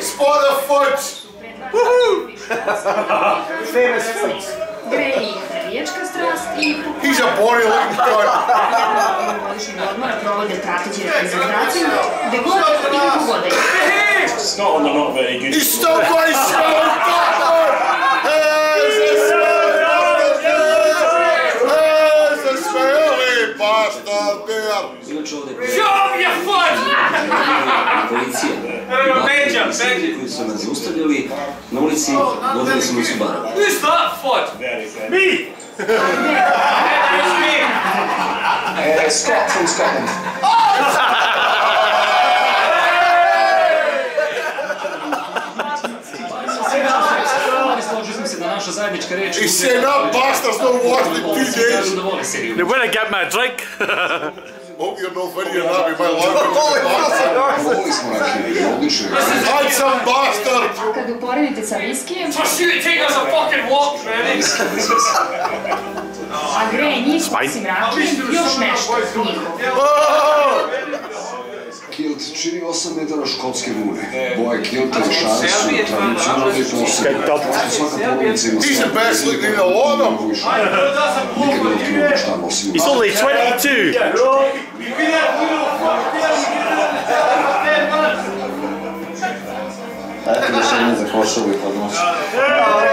Spot of fudge! Famous foods. Gre ih navijačka strast i He's a boring looking cunt. godišnjeg odmora provode prateći reprezentaciju, gde god i kako god da je. Scotland are not very good. He's still got his smelling butler! There's the Benja, Benja. koji su nas zaustavljali na ulici, vodili su nas u baru. Who's that foot? Very fair. Me! That's me! Uh, Scott from Scotland. Složili smo se da naša zajednička reč He said that bastard's not washed in two days. kažu da vole seriju. When I get my drink. Hope you're not video that with my language. bastard. Volili smo rakiju, odlično. Handsome bastard! Kad uporedite sa viskijem, For shoot, take us a fucking walk, man. a gre njih osim rakije, još nešto njihovo. Oh! Kilt čini 8 metara škotske vune. Boje kilta i šare su tradicionalni posebni. Svaka polovica ima He's the svoje best looking in prilike, the lot of them. novu. Nikad ne otkrivamo šta nosimo. He's only 22. rešenje za Košovo i Podmošće.